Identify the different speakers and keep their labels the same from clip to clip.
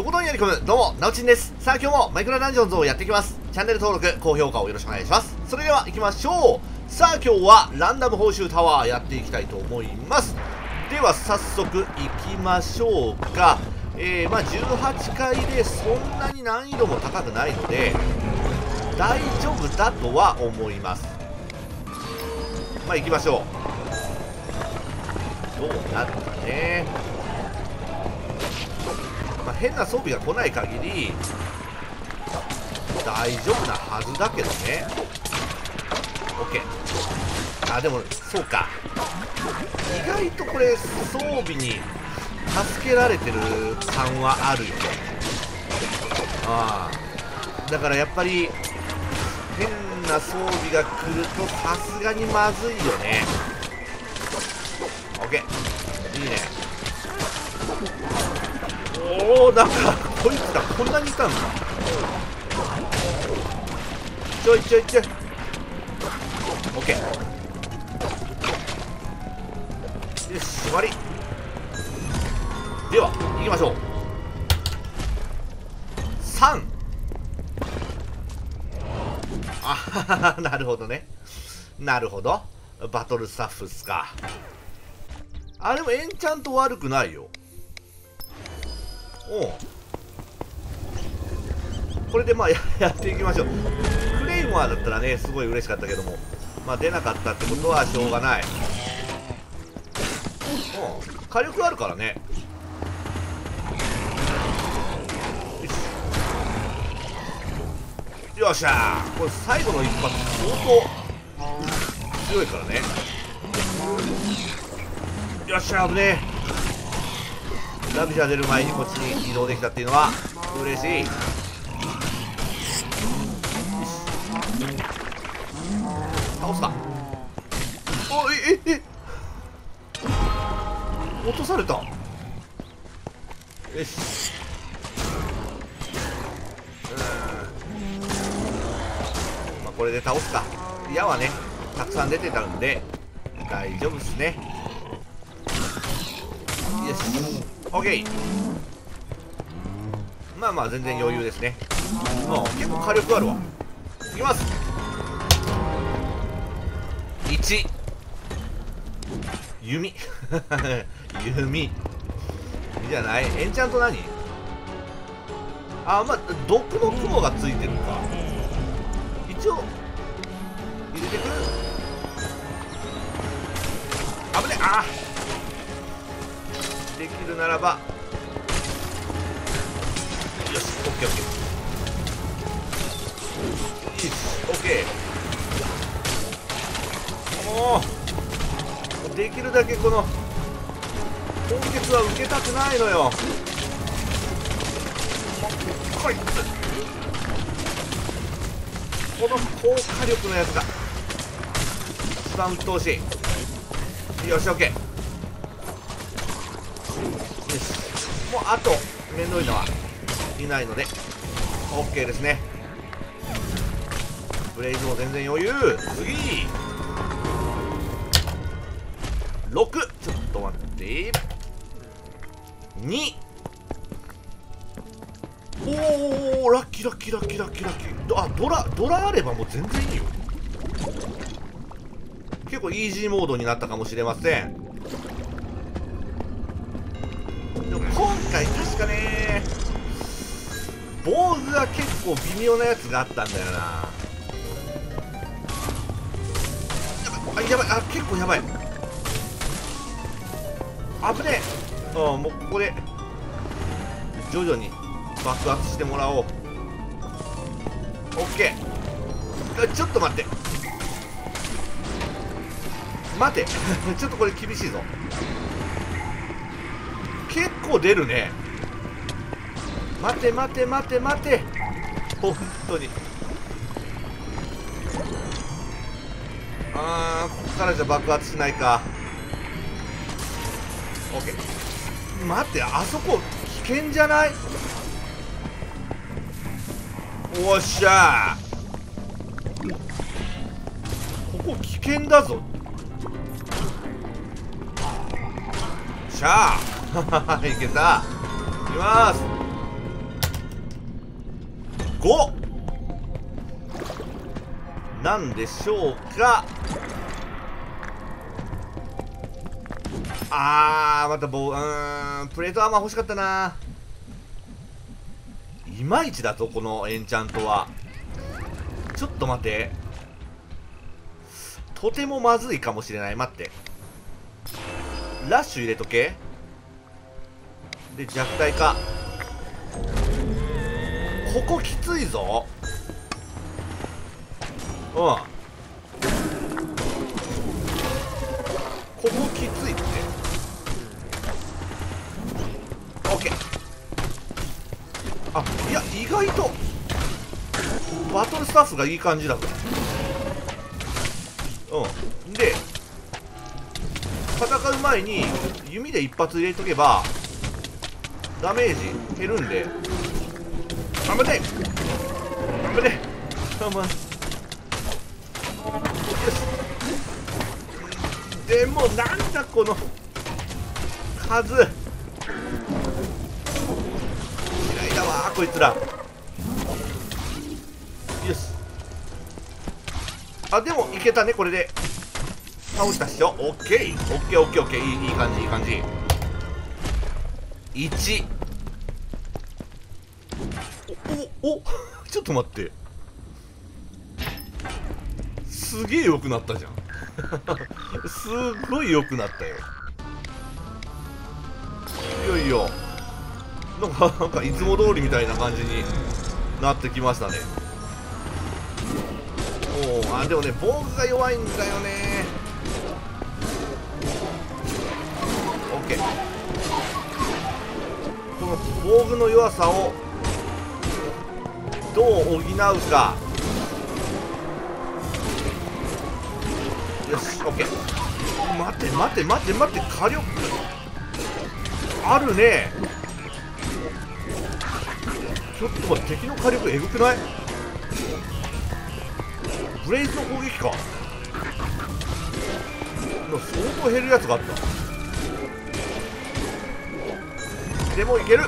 Speaker 1: とことんやり込む、どうも、なおちんです。さあ今日もマイクラダンジョンズをやっていきます。チャンネル登録、高評価をよろしくお願いします。それでは行きましょう。さあ今日はランダム報酬タワーやっていきたいと思います。では早速行きましょうか。えー、まあ18回でそんなに難易度も高くないので、大丈夫だとは思います。まあ行きましょう。どうなるかね。変な装備が来ない限り大丈夫なはずだけどね。OK あでもそうか。意外とこれ装備に助けられてる感はあるよね。ああ。だからやっぱり変な装備が来るとさすがにまずいよね。OK いいね。おおなんかこいつがこんなにいたんだちょいちょいちょい。オッケーよし終わり。では行きましょう。3あなるほどね。なるほど。バトルスタッフっすか。あでもエンチャント悪くないよ。これでまあ やっていきましょう。クレイモアだったらねすごい嬉しかったけども。まあ出なかったってことはしょうがない。う。ん火力あるからね。よっしゃ。これ最後の一発相当強いからね。よっしゃ危ねえ。ラビシャ出る前にこっちに移動できたっていうのは嬉しい。倒すかおえええ。落とされた。よし。まあこれで倒すか。矢はねたくさん出てたんで大丈夫っすね。よし。OK まあまあ全然余裕ですね。あ結構火力あるわ。いきます。1弓。弓。いいじゃない。エンチャント何？あまあ毒の雲がついてるか。一応入れてくる。危ねあできるならば。よし OKOK オッケー。もうできるだけこの今月は受けたくないのよ。こいつこの高火力のやつが。一番鬱陶し。いよし OK もうあと面倒いのはいないので OK ですね。ブレイズも全然余裕。次。6ちょっと待って。2おおラッキーラッキーラッキーラッキーラッキー。あドラドラあればもう全然いいよ。結構イージーモードになったかもしれません。回確かね坊主は結構微妙なやつがあったんだよな。あやばいあ結構やばい。危ねえ。うんもうここで。徐々に爆発してもらおう。オッケー。ちょっと待って。待て。ちょっとこれ厳しいぞ。構出るね。待て待て待て待て。本当に。あーここからじゃ爆発しないか。OK 待ってあそこ危険じゃない？おっしゃここ危険だぞ。しゃあ いけた。いきます。5なんでしょうか。あーまた棒うーんプレートアーマー欲しかったな。いまいちだとこのエンチャントは。ちょっと待って。とてもまずいかもしれない。待って。ラッシュ入れとけ。で弱体化ここきついぞ。うん。ここきついって。オッケー。あいや意外とバトルスタッフがいい感じだぞうん。で戦う前に弓で一発入れとけばダメージ減るんで。頑張って。頑張って。頑張って。でもなんだこの数。嫌いだわこいつら。よし。あでもいけたねこれで。倒したっしょ？オッケー。オッケーオッケーオッケー。いいいい感じいい感じ。1おおお ちょっと待って。すげえ良くなったじゃん。すごい良くなったよ。いやいや。なんかなんかいつも通りみたいな感じになってきましたね。おおあでもね防具が弱いんだよね。オッケー。の防具の弱さをどう補うか。よしオッケー。待て待て待て待て火力あるね。ちょっと待って敵の火力えぐくない？ブレイズの攻撃か。相当減るやつがあった。でもいける。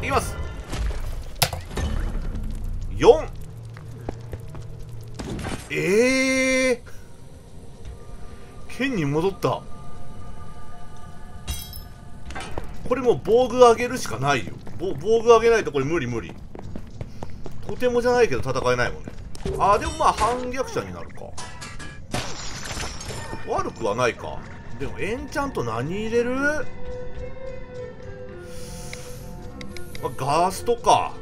Speaker 1: いきます。4ええー。剣に戻った。これもう防具上げるしかないよ。防具上げないとこれ無理無理。とてもじゃないけど戦えないもんね。あーでもまあ反逆者になるか。悪くはないか。でもエンチャント何入れる、ガーストか。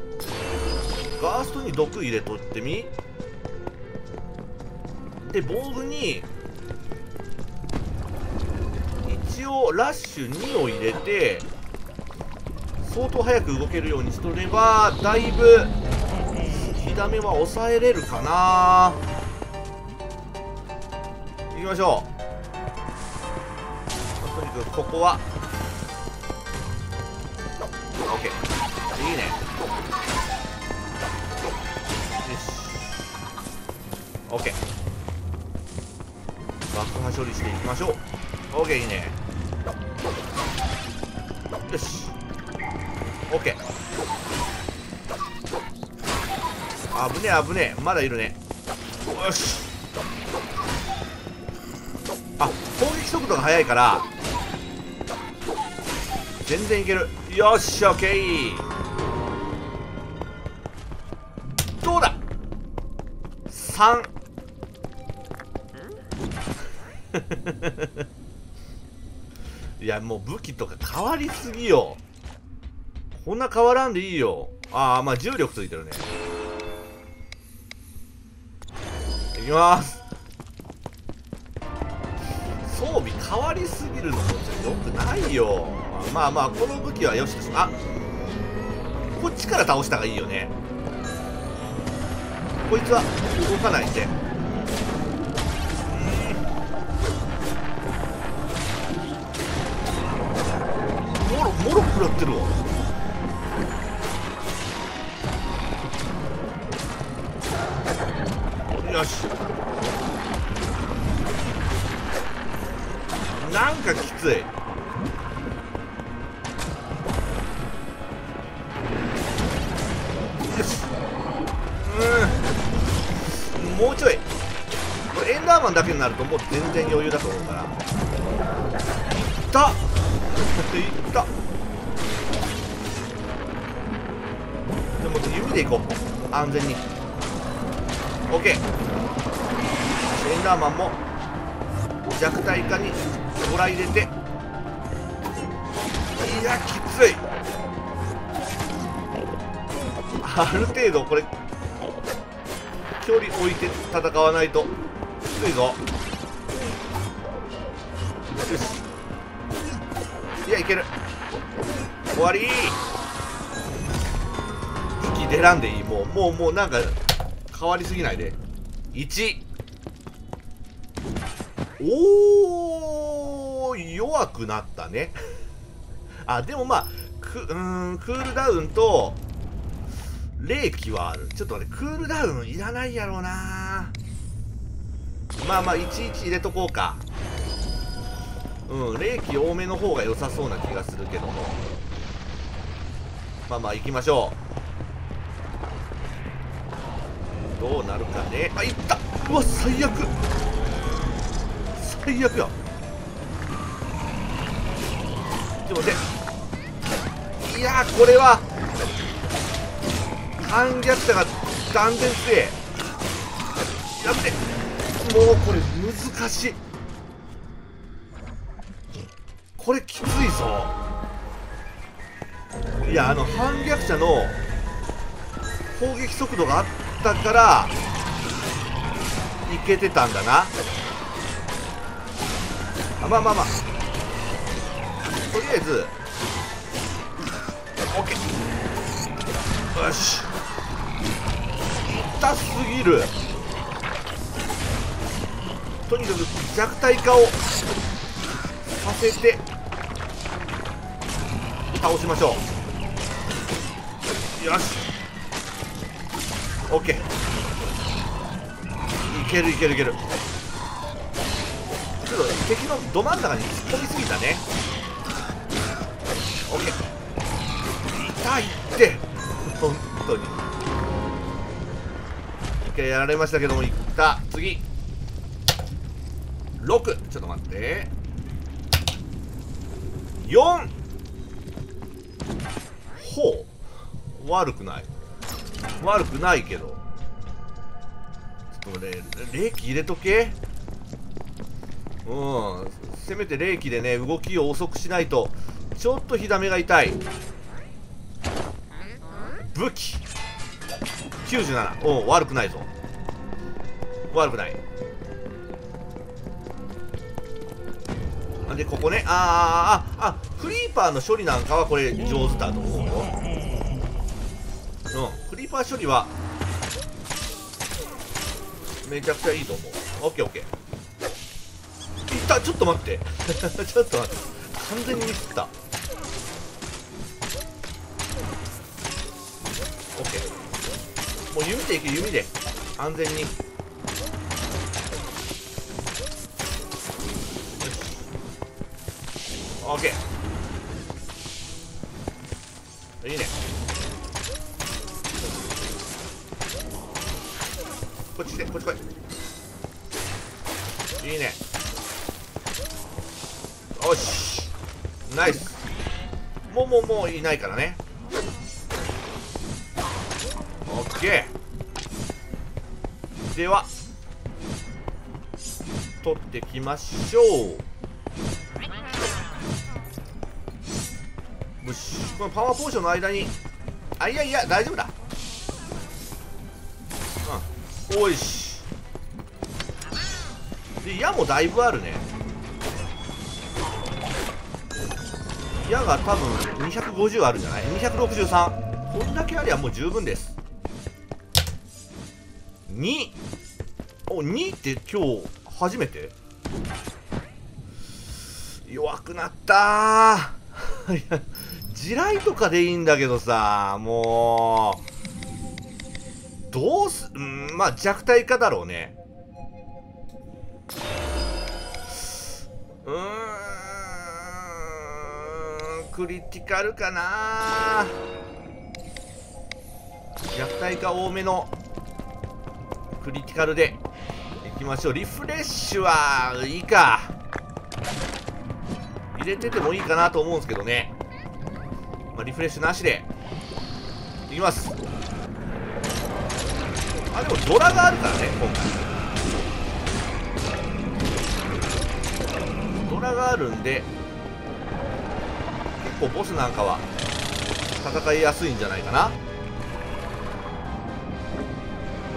Speaker 1: ガーストに毒入れとってみ。で防具に一応ラッシュ2を入れて相当早く動けるようにしとればだいぶ火ダメは抑えれるかな。行きましょう。とにかくここは処理していきましょう。OK いいね。よし。OK 危ねえ危ねえ。まだいるね。よし。あ攻撃速度が速いから全然いける。よし OK どうだ？3いやもう武器とか変わりすぎよ。こんな変わらんでいいよ。ああまあ重力ついてるね。いきます。装備変わりすぎるのもちょっとよくないよ。まあまあこの武器はよしとしあこっちから倒した方がいいよね。こいつは動かないで。食らってるわ。よし。なんかきつい。よし。もうちょい。これエンダーマンだけになるともう全然余裕だと思うから。いったいった。でも弓でいこう。安全に。OK エンダーマンも弱体化にトラ入れて。いやきつい。ある程度これ距離置いて戦わないと。きついぞ。よし。いやいける。終わり。武器出らんでいい。もうもうもうなんか変わりすぎないで。1おー弱くなったね。あでもまあくうんクールダウンと冷気はある。ちょっと待ってクールダウンいらないやろうな。まあまあ11入れとこうか。うん冷気多めの方が良さそうな気がするけども。まあまあ行きましょう。どうなるかね。あいった。うわ最悪。最悪や。ちょっと待って。いやこれは反逆者が断然強え。やって。もうこれ難しい。これきついぞ。いやあの反逆者の攻撃速度があったからいけてたんだな。あまあまあまあ。とりあえず OK よし。痛すぎる。とにかく弱体化をさせて倒しましょう。よし。OK いけるいけるいける。ちょっと敵のど真ん中に突っ込みすぎたね。OK 痛いって。本当に。一回やられましたけどもいった。次。6ちょっと待って。4ほう。悪くない。悪くないけど。ちょっとね冷気入れとけ。うん。せめて冷気でね動きを遅くしないと。ちょっと火ダメが痛い。武器。97おお悪くないぞ。悪くない。でここね。あーああクリーパーの処理なんかはこれ上手だと思うよ。うん。クリーパー処理はめちゃくちゃいいと思う。オッケーオッケー。いったちょっと待って。ちょっと待って。完全にミスった。オッケー。もう弓でいけ弓で。安全に。オッケー。もういないからね。オッケー。では取ってきましょう。よしこのパワーポーションの間にあいやいや大丈夫だ。うん。おいし。で矢もだいぶあるね。矢が多分250あるんじゃない？263こんだけありゃもう十分です。2お2って今日初めて？弱くなった。ーいや地雷とかでいいんだけどさもう。どうすうんまあ弱体化だろうね。うーん。クリティカルかな？弱体化多めのクリティカルでいきましょう。リフレッシュはいいか。入れててもいいかなと思うんですけどね、まあ、リフレッシュなしで。いきます。あでもドラがあるからね今回。ドラがあるんで。構ボスなんかは戦いやすいんじゃないかな。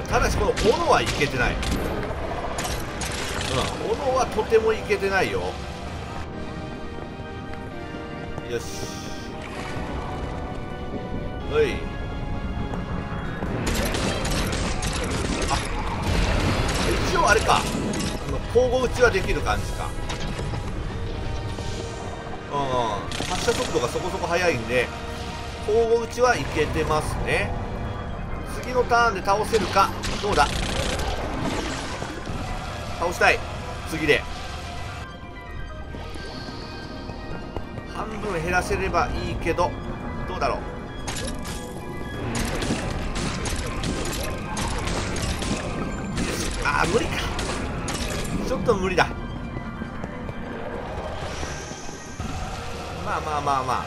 Speaker 1: ただしこの斧はいけてない。うん斧はとてもいけてないよ。よし。はい。あ一応あれか。あの交互打ちはできる感じか。うん。発射速度がそこそこ速いんで交互打ちはいけてますね。次のターンで倒せるかどうだ？倒したい。次で。半分減らせればいいけどどうだろう？あ無理か。ちょっと無理だ。まあまあまあ。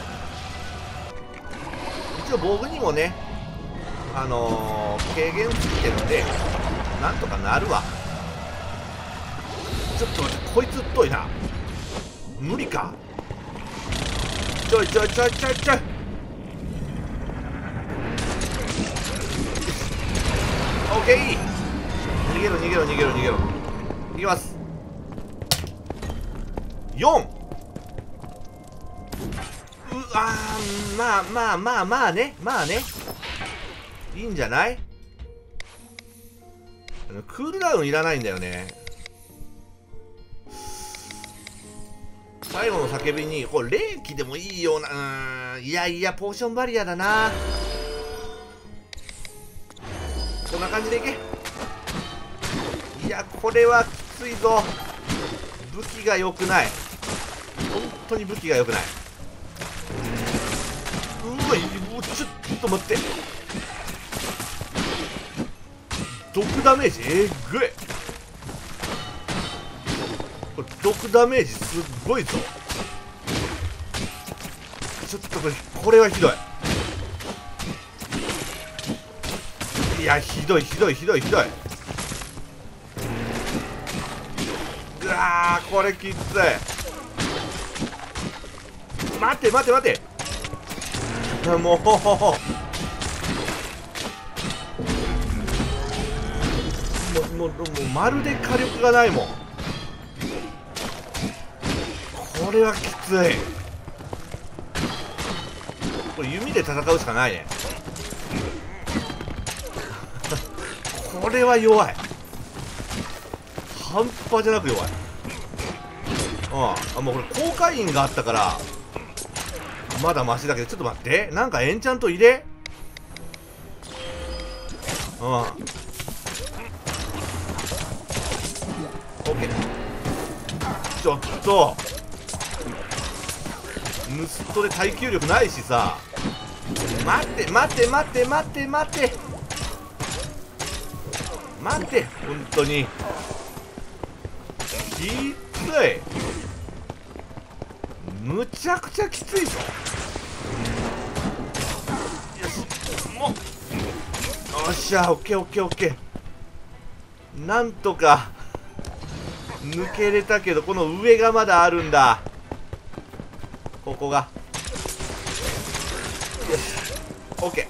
Speaker 1: 一応防具にもねあのー、軽減ついてるんでなんとかなるわ。ちょっと待ってこいつっといな。無理か？ちょいちょいちょいちょいちょい。オッケー。逃げろ逃げろ逃げろ逃げろ。いきます。4あーまあまあまあまあね。まあね。いいんじゃない？クールダウンいらないんだよね。最後の叫びにこれ霊気でもいいようなうんいやいやポーションバリアだな。こんな感じでいけ。いやこれはきついぞ。武器が良くない。本当に武器が良くない。わいうちょっと待って。毒ダメージ？えぐい。これ毒ダメージすっごいぞ。ちょっとこれこれはひどい。いやひどいひどいひどいひどい。うわこれきつい。待て待て待て。もうもうもうもうまるで火力がないもんこれはきついこれ弓で戦うしかないねこれは弱い半端じゃなく弱いうんあもうこれ効果印があったからまだマシだけどちょっと待って。なんかエンチャント入れ。うん。オッケーちょっと。盗人で耐久力ないしさ。待って待って待って待って待って。待って本当に。きつい。むちゃくちゃきついぞ。しもうよっしゃオッケーオッケーオッケー。なんとか抜けれたけどこの上がまだあるんだ。ここが。よしオッケー。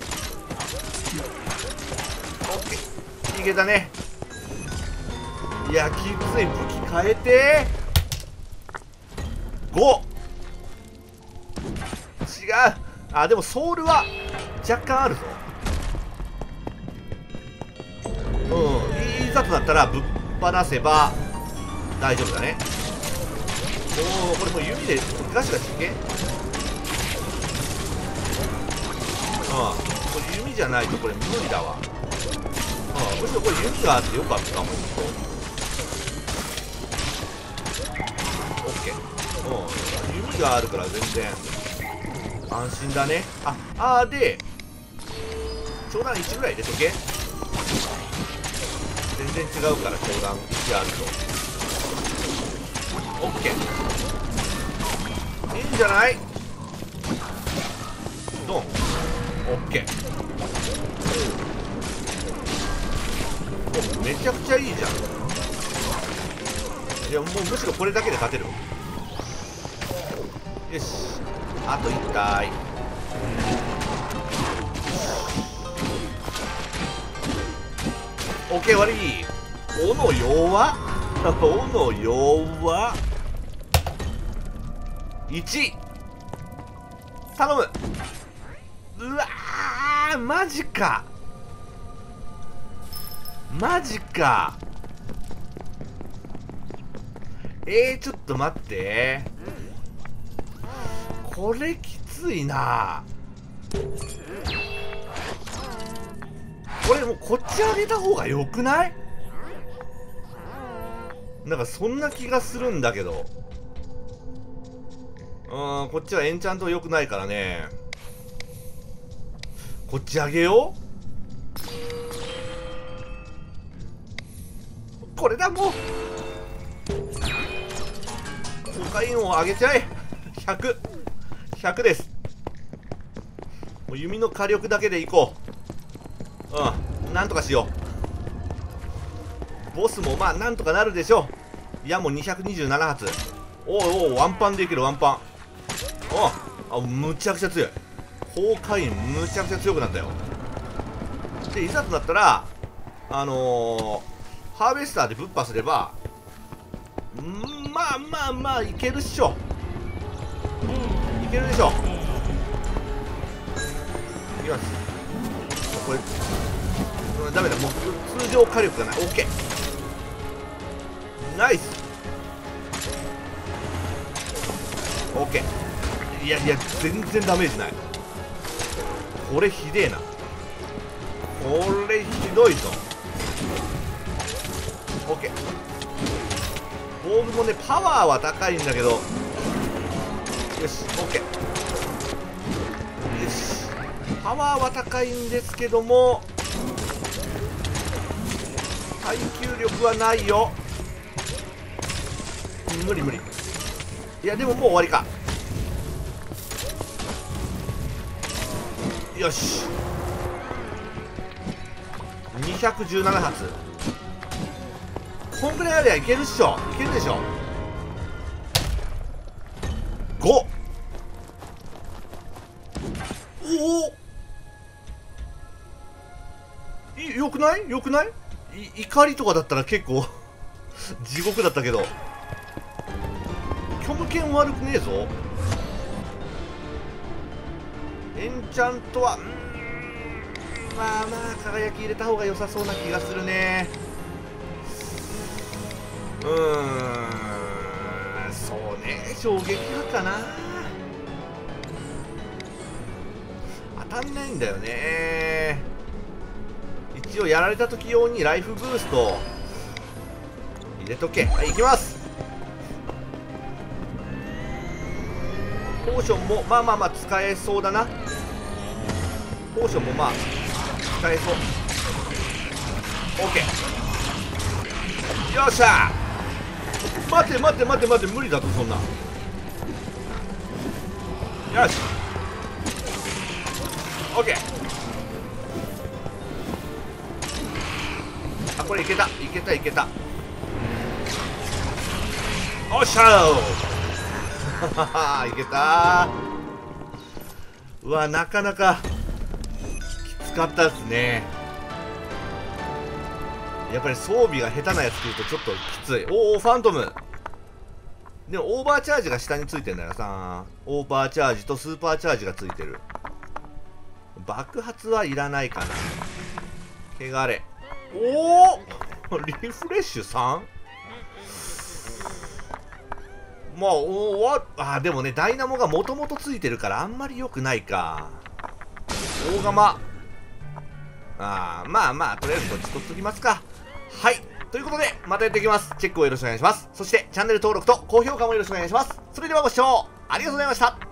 Speaker 1: オッケー。いけたね。いやきつい武器変えて。5違う。あでもソウルは若干あるぞ。うん。いざとなったらぶっ放せば大丈夫だね。おおこれもう弓でガシガシいけ。うんこれ弓じゃないとこれ無理だわ。うんむしろこれ弓があってよかったもん。オッケー。うん弓があるから全然安心だね。ああーで長弾1ぐらい入れとけ。全然違うから教団1あると OK いいんじゃない？ドン OK おめちゃくちゃいいじゃん。いやもうむしろこれだけで勝てるよし。あと1体オッケー悪い斧弱斧弱1頼む。うわーマジか。マジか。えー、ちょっと待って。これきついな。これもうこっち上げた方がよくない？なんかそんな気がするんだけど。うんこっちはエンチャント良くないからね。こっち上げよう。これだもう。コカインを上げちゃえ。100 100です。もう弓の火力だけでいこう。うん。なんとかしよう。ボスもまあなんとかなるでしょう。いやもう227発。おうおうワンパンでいけるワンパン。おあむちゃくちゃ強い。崩壊むちゃくちゃ強くなったよ。でいざとなったらあのー、ハーベスターでぶっ破すればまあまあまあいけるっしょ。いけるでしょ。いきますこれダメだもう通常火力がない。OK ナイス。OK いやいや全然ダメージない。これひでえな。これひどいぞ。OK ボールもねパワーは高いんだけど。よし OK よしパワーは高いんですけども耐久力はないよ。無理無理。いやでももう終わりか。よし。217発。こんぐらいありゃいけるっしょ。いけるでしょ。5おおいよくない？よくない？怒りとかだったら結構 地獄だったけど。虚無剣悪くねえぞ。エンチャントはうん。まあまあ輝き入れた方が良さそうな気がするね。うーん。そうね。衝撃波かな。当たんないんだよね。一応やられた時用にライフブースト入れとけ。はい行きます。ポーションもまあまあまあ使えそうだな。ポーションもまあ使えそう。OK よっしゃ。待て待て待て待て無理だとそんな。よし。OK あこれいけた。いけたいけた。おっしゃー。いけたうわなかなかきつかったですね。やっぱり装備が下手なやつ来るとちょっときつい。おおファントム。でもオーバーチャージが下についてんだよさオーバーチャージとスーパーチャージがついてる。爆発はいらないかな。汚れ。おおリフレッシュ 3? まあおわあでもねダイナモがもともとついてるからあんまり良くないか。大釜。あまあまあとりあえずこっち取っときますか。はい。ということでまたやっていきます。チェックをよろしくお願いします。そしてチャンネル登録と高評価もよろしくお願いします。それではご視聴ありがとうございました。